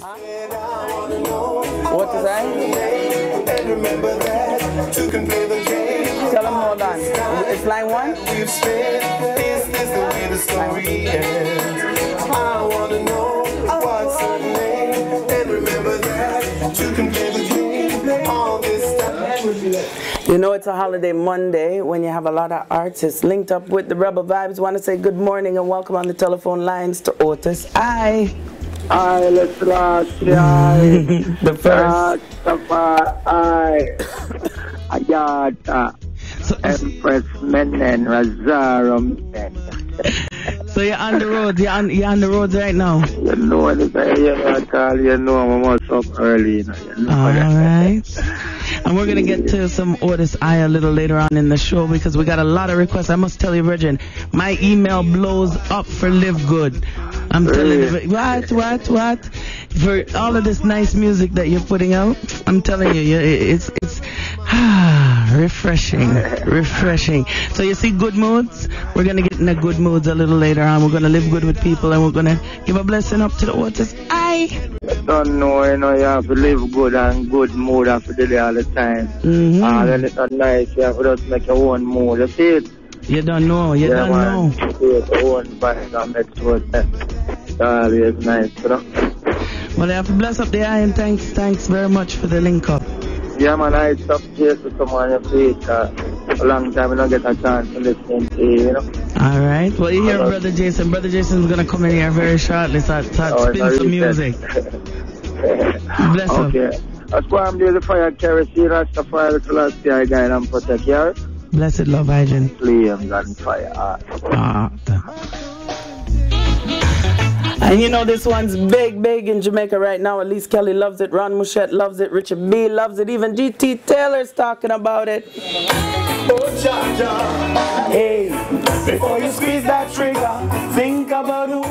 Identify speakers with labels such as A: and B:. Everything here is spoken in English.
A: What is that?
B: Remember that two can the game.
A: Tell them hold on. It's line one?
B: We've spent. Is this the way the story ends? I wanna know what's her name. And remember that two can the game. All this time.
A: You know it's a holiday Monday when you have a lot of artists linked up with the Rebel Vibez. Want to say good morning and welcome on the telephone lines to Otis. I.
C: I let's last I
A: The first.
C: I Ayata uh, Empress Menen Razarum
A: So you're on the road. You're on, you're on the roads right now.
C: You know this I hear I call you know I'm almost up early you know, you know
A: All
C: that.
A: And we're going to get to some Otis-I a little later on in the show because we got a lot of requests. I must tell you, Virgin, my email blows up for Live Good. I'm telling you, what, what, what? For all of this nice music that you're putting out, I'm telling you, it's, it's, ah, refreshing, refreshing. So you see good moods? We're going to get in the good moods a little later on. We're going to live good with people and we're going to give a blessing up to the waters. I.
C: Don't know you know you have to live good and good mood after the day all the time.
A: Mhm.
C: Ah, then it's not nice you have to just make your own mood. You see it?
A: You don't know, you
C: yeah,
A: don't
C: man.
A: know.
C: Create your own vibe and make sure that it's always nice, you know?
A: Well, I have to bless up the eye and thanks, thanks very much for the link up.
C: Yeah, man, I stop chase with someone you feet. Uh, a long time I don't get a chance to listen to you, you know.
A: All right. Well, you hear Brother Jason. Brother Jason's gonna come in here very shortly, so start
C: Oh,
A: spin some music. Bless him.
C: okay. That's why I'm doing the fire see Rastafari the last year guide and protect your
A: Blessed love, Hygiene.
C: flames and fire. Ah,
A: And you know this one's big, big in Jamaica right now. Elise Kelly loves it. Ron Muschette loves it. Richard B loves it. Even GT Taylor's talking about it.
B: Oh.
A: Hey,
B: Before you squeeze that trigger, think about who